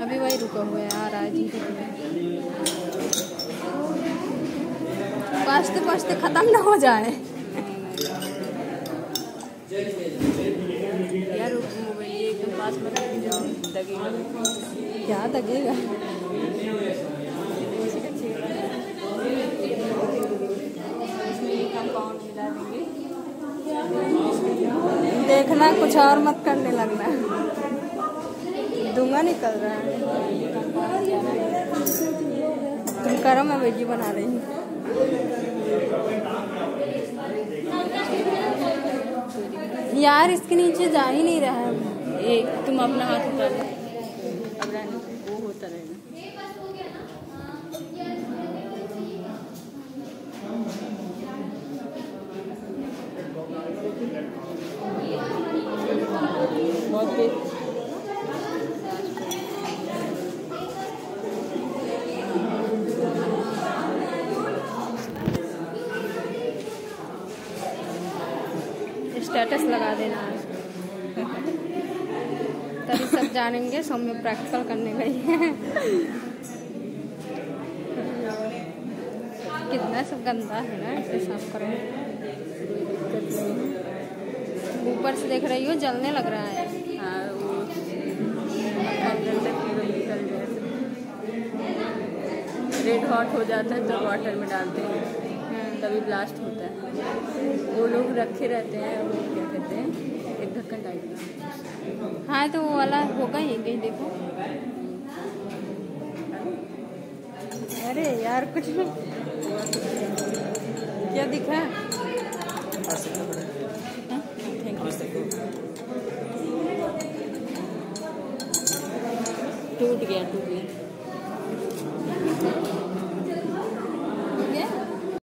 तो हुए आ रहा है धीरे धीरे पस्त पस्त खत्म ना हो जाए। यार मोबाइल पास में दगेगा क्या लगेगा इसमें ये कंपाउंड मिला देंगे देखना कुछ और मत करने लगना। धुआँ निकल रहा है। तुम करो मैं वीडियो बना रही हूँ। यार इसके नीचे जा ही नहीं रहा है। एक तुम अपना हाथ उठा लो। अब वो होता रहेगा। बहुत तेज स्टेटस लगा देना तभी सब जानेंगे सौम्य प्रैक्टिकल करने गई है। कितना सब गंदा है ना, इसे साफ़ करो। ऊपर से देख रही हो, जलने लग रहा है। हाँ रेड हॉट हो। जाता है तो वाटर में डालते हैं। तभी ब्लास्ट होता है। वो लोग रखे रहते हैं वो क्या कहते हैं एक ढक्कन टाइप का। हाँ तो वो वाला होगा ही कहीं देखो। अरे यार कुछ क्या दिखा? टूट गया टूट गया।